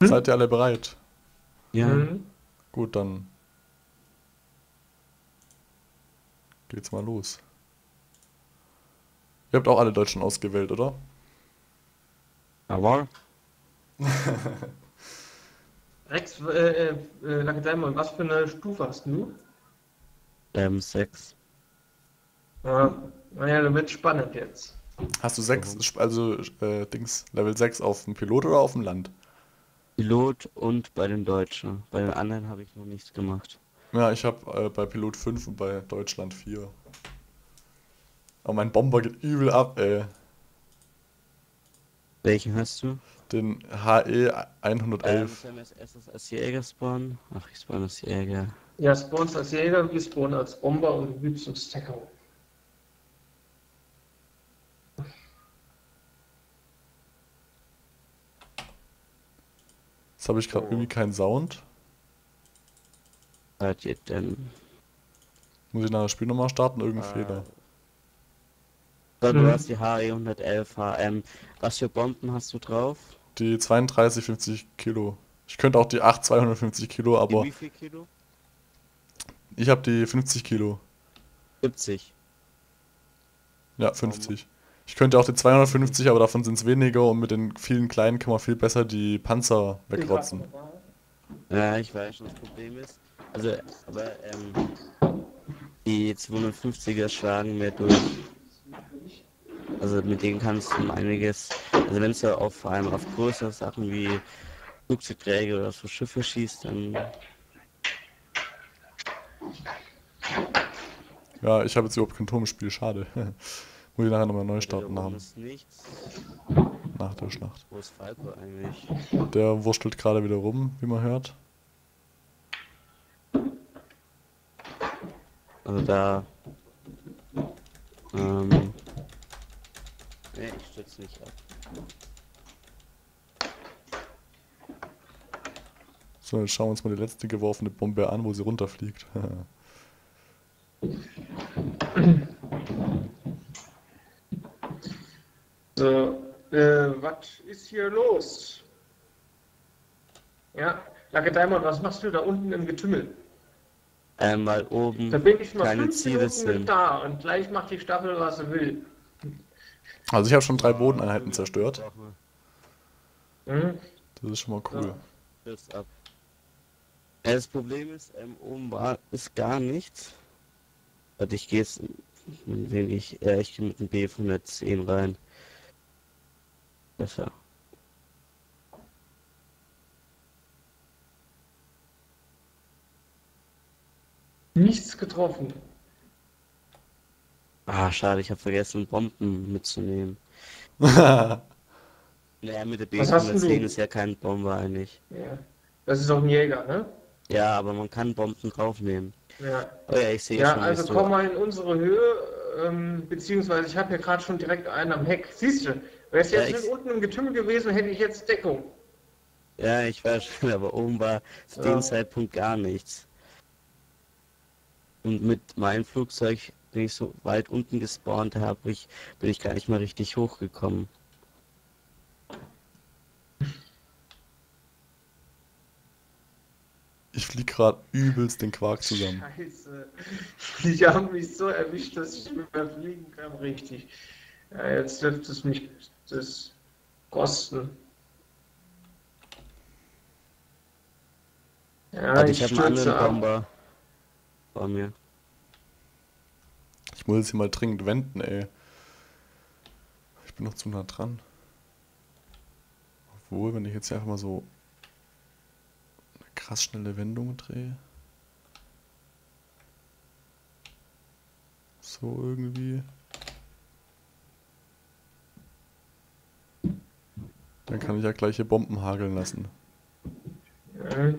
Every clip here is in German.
Seid ihr alle bereit? Ja. Mhm. Gut, dann geht's mal los. Ihr habt auch alle Deutschen ausgewählt, oder? Jawohl. Rex, äh, äh, Lucky Diamond, was für eine Stufe hast du? Ähm, 6. Ja, naja, dann wird spannend jetzt. Hast du sechs, also äh, Dings, Level 6 auf dem Pilot oder auf dem Land? Pilot und bei den Deutschen. Bei den anderen habe ich noch nichts gemacht. Ja, ich habe äh, bei Pilot 5 und bei Deutschland 4. Aber mein Bomber geht übel ab, ey. Welchen hast du? Den HE Ähm, 111. sollen wir als Jäger spawnen? Ach, ich spawn als Jäger. Ja, spawnst als Jäger, wir spawnen als Bomber und du gibst uns Stacker. Jetzt habe ich gerade irgendwie keinen Sound. Seid ihr denn? Muss ich nach der Spielnummer starten? Irgendein Äh, Fehler. So, du Mhm. hast die HE 111 HM. Was für Bomben hast du drauf? Die 32, 50 Kilo. Ich könnte auch die 8, 250 Kilo, Die aber wie viel Kilo? ich habe die 50 Kilo. 70. Ja, 50. Ich könnte auch die 250, aber davon sind es weniger und mit den vielen kleinen kann man viel besser die Panzer wegrotzen. Ja, ich weiß schon, das Problem ist. Also, aber ähm, die 250er schlagen mehr durch. Also mit denen kannst du einiges. Also wenn du auf vor allem auf größere Sachen wie Flugzeugträger oder so Schiffe schießt, dann Ja, ich habe jetzt überhaupt kein Turmspiel, schade. Muss ich nachher nochmal neu starten haben, nach der Schlacht. Wo ist Falco eigentlich? Der wurstelt gerade wieder rum, wie man hört. Also da. Ähm. Nee, ich stütze nicht ab. So, jetzt schauen wir uns mal die letzte geworfene Bombe an, wo sie runterfliegt. So, äh, was ist hier los? Ja, Lucky Diamond, was machst du da unten im Getümmel? Ähm, weil oben Da bin ich mal keine fünf Ziele Minuten sind. da und gleich macht die Staffel, was sie will. Also ich habe schon drei Bodeneinheiten zerstört. Mhm. Das ist schon mal cool. Ja, das Problem ist, ähm, oben war ist gar nichts. Und ich gehe jetzt mit wenig, äh, ich gehe mit dem B110 rein. Besser. Nichts getroffen. Ah, schade, ich habe vergessen, Bomben mitzunehmen. Ja, Naja, mit der Was hast denn B110 du? ist ja kein Bomber eigentlich. Ja. Das ist auch ein Jäger, ne? Ja, aber man kann Bomben draufnehmen. Ja. Oh ja, ich sehe Ja, schon, also komm mal in unsere Höhe, ähm, beziehungsweise ich habe ja gerade schon direkt einen am Heck. Siehst du, wäre es Ja, jetzt ich- unten im Getümmel gewesen, hätte ich jetzt Deckung. Ja, ich weiß schon, aber oben war zu Ja. dem Zeitpunkt gar nichts. Und mit meinem Flugzeug, wenn ich so weit unten gespawnt habe, ich, bin ich gar nicht mal richtig hochgekommen. ich flieg gerade übelst den Quark zusammen. Scheiße. Die haben mich so erwischt, dass ich nicht mehr fliegen kann, richtig. Ja, jetzt dürfte es mich das kosten. Ja, Aber ich ich habe einen anderen. Bomber vor mir. Ich muss jetzt hier mal dringend wenden, ey. Ich bin noch zu nah dran. Obwohl, wenn ich jetzt hier einfach mal so eine krass schnelle Wendung drehe. So irgendwie. Dann kann ich ja gleich hier Bomben hageln lassen. Ja.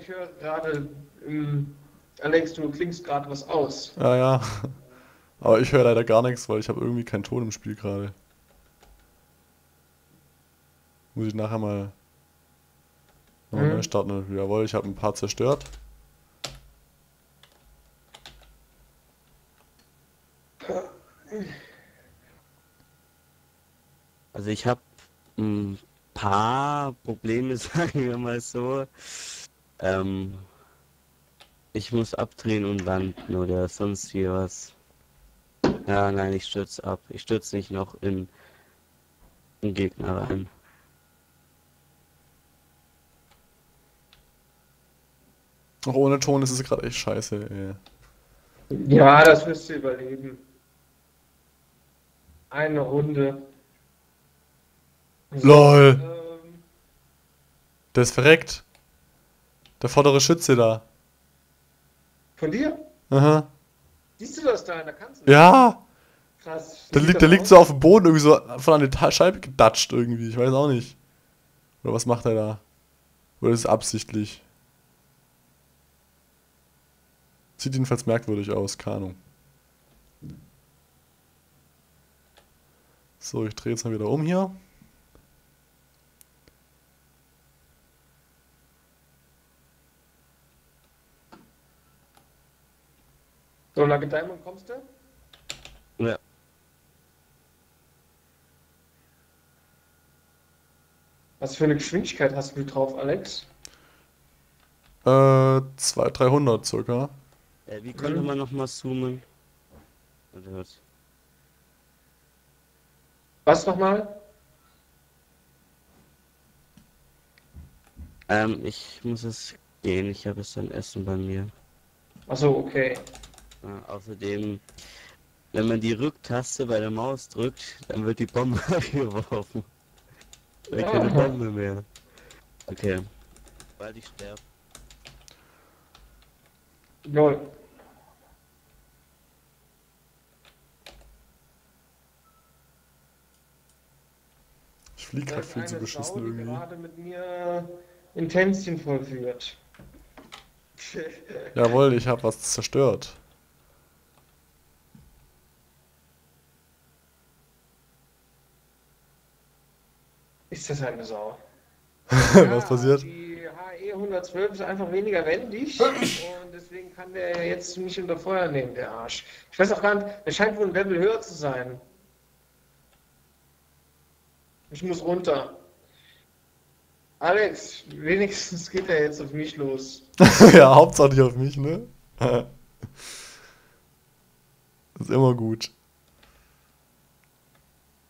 Ich höre gerade, ähm, Alex, du klingst gerade was aus. Ja, ja. Aber ich höre leider gar nichts, weil ich habe irgendwie keinen Ton im Spiel gerade. Muss ich nachher mal Mhm. ne, starten wir. Jawohl, ich habe ein paar zerstört. Also ich habe ein paar Probleme, sagen wir mal so. Ähm, ich muss abdrehen und landen oder sonst wie was. Ja, nein, ich stürze ab. Ich stürze nicht noch in einen Gegner rein. Auch ohne Ton ist es gerade echt scheiße, ey. Ja, das wirst du überleben. Eine Runde. So, LOL! ähm, Der ist verreckt. Der vordere Schütze da. von dir? Aha. Siehst du das da in der Kanzel? Ja! Krass. Der, liegt, der liegt so auf dem Boden irgendwie so von an Ta- Scheibe gedatscht irgendwie. Ich weiß auch nicht. Oder was macht er da? Oder ist es absichtlich? Sieht jedenfalls merkwürdig aus, keine Ahnung. So, ich drehe jetzt mal wieder um hier. So, Lucky Diamond kommst du? Ja, Was für eine Geschwindigkeit hast du drauf, Alex? Äh, 200, 300 circa. Äh, wie konnte Mhm. man noch mal zoomen? Was? Was nochmal? Ähm, ich muss es gehen. Ich habe es dann Essen bei mir. Achso, okay. Äh, außerdem, wenn man die Rücktaste bei der Maus drückt, dann wird die Bombe geworfen. Da keine Ah. Bombe mehr. Okay. Weil ich sterbe. Lol. Ich fliege gerade viel zu beschissen Sau, irgendwie. gerade mit mir Intensien vollführt. Jawohl, ich habe was zerstört. Ist das eine Sau? Was passiert? Die HE 112 ist einfach weniger wendig und deswegen kann der jetzt nicht unter Feuer nehmen, der Arsch. Ich weiß auch gar nicht, der scheint wohl ein Level höher zu sein. Ich muss runter. Alex, wenigstens geht er jetzt auf mich los. ja, Hauptsache nicht auf mich, ne? das ist immer gut.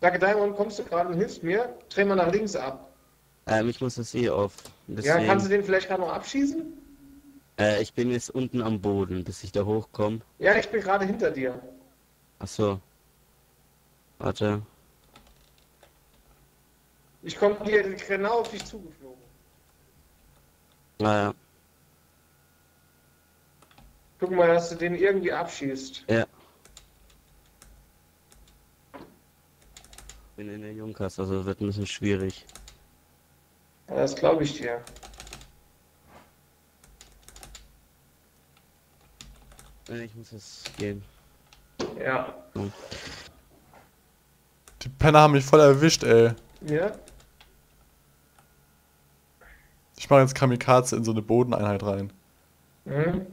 Danke, Diamond, kommst du gerade und hilfst mir? Dreh mal nach links ab. Ähm, ich muss das eh auf. Ja, Deswegen, kannst du den vielleicht gerade noch abschießen? äh, ich bin jetzt unten am Boden, bis ich da hochkomme. Ja, ich bin gerade hinter dir. Achso. Warte. Ich komme dir genau auf dich zugeflogen. Naja, Guck mal, dass du den irgendwie abschießt. ja. Bin in der Junkers, also wird ein bisschen schwierig. Ja, das glaube ich dir. Ich muss jetzt gehen. Ja. Die Penner haben mich voll erwischt, ey. Ja? Ich mache jetzt Kamikaze in so eine Bodeneinheit rein. Mhm.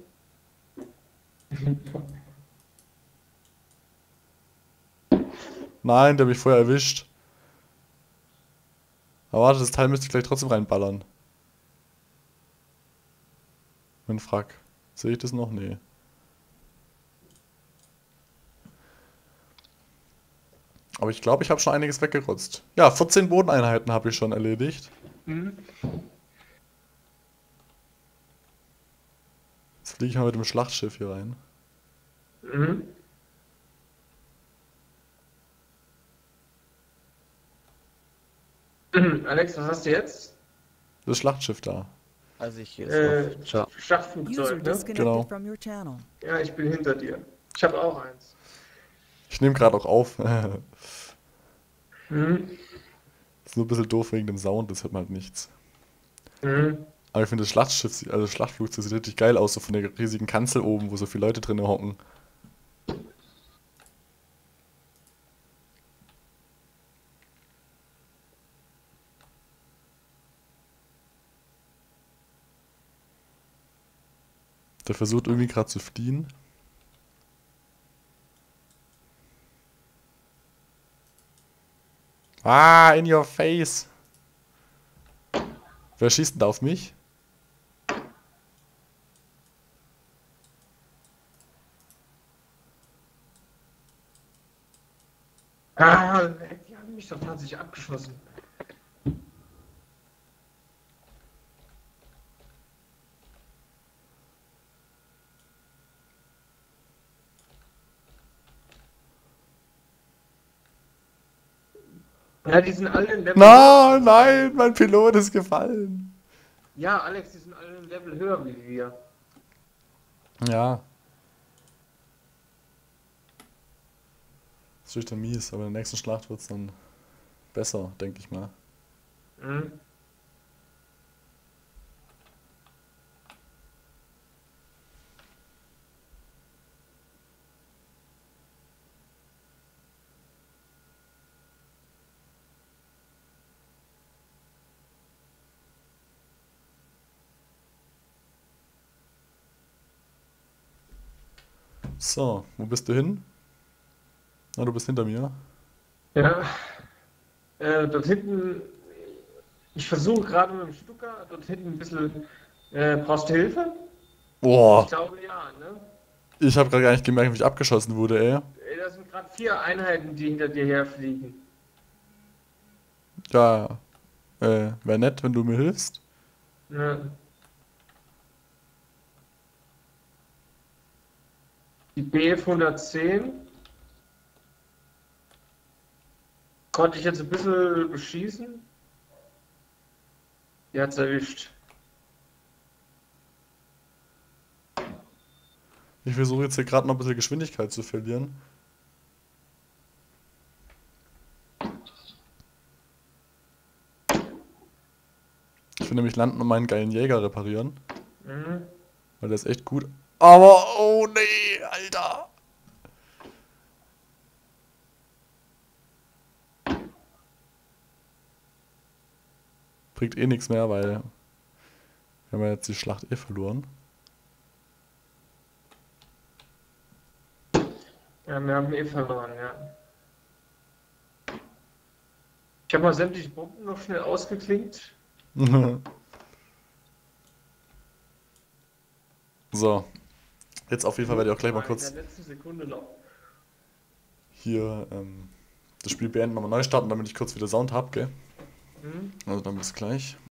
Nein, der hat mich vorher erwischt. Aber warte, das Teil müsste ich gleich trotzdem reinballern. Mein Frack. Sehe ich das noch? Nee. Aber ich glaube, ich habe schon einiges weggerotzt. Ja, 14 Bodeneinheiten habe ich schon erledigt. Mhm. Jetzt fliege ich mal mit dem Schlachtschiff hier rein. Mhm. Alex, was hast du jetzt? Das Schlachtschiff da. Also ich Äh, Schachflugzeug, ne? Genau. Ja, ich bin hinter dir. Ich habe auch eins. Ich nehme gerade auch auf. Mhm. ist nur ein bisschen doof wegen dem Sound, das hört man halt nichts. Mhm. Aber ich finde das Schlachtschiff, also das Schlachtflugzeug sieht richtig geil aus, so von der riesigen Kanzel oben, wo so viele Leute drin hocken. Der versucht irgendwie gerade zu fliehen. Ah, in your face. Wer schießt denn da auf mich? Ah, die haben mich doch tatsächlich abgeschossen. Ja, die sind alle in Level. Nein, nein, mein Pilot ist gefallen. Ja, Alex, die sind alle ein Level höher wie wir. Ja. Das ist dann mies, aber in der nächsten Schlacht wird es dann besser, denke ich mal. Mhm. So, wo bist du hin? Na, du bist hinter mir. Ja. Äh, dort hinten, ich versuche gerade mit dem Stucker, dort hinten ein bisschen. Äh, brauchst du Hilfe? Boah, Ich glaube ja, ne? ich habe gerade gar nicht gemerkt, wie ich abgeschossen wurde, ey. Ey, Das sind gerade vier Einheiten, die hinter dir herfliegen. Ja, äh, wäre nett, wenn du mir hilfst. Ja. Die BF 110 konnte ich jetzt ein bisschen beschießen. Die hat's erwischt. Ich versuche jetzt hier gerade noch ein bisschen Geschwindigkeit zu verlieren. Ich will nämlich landen und meinen geilen Jäger reparieren, Mhm. weil der ist echt gut. Aber, oh nee, Alter. Bringt eh nichts mehr, weil wir haben ja jetzt die Schlacht eh verloren. Ja, wir haben eh verloren, ja. Ich habe mal sämtliche Bomben noch schnell ausgeklinkt. So. Jetzt auf jeden Fall werde ich auch gleich mal In kurz der letzten Sekunde noch. hier ähm, das Spiel beenden, nochmal neu starten, damit ich kurz wieder Sound habe, gell? Mhm. Also dann bis gleich.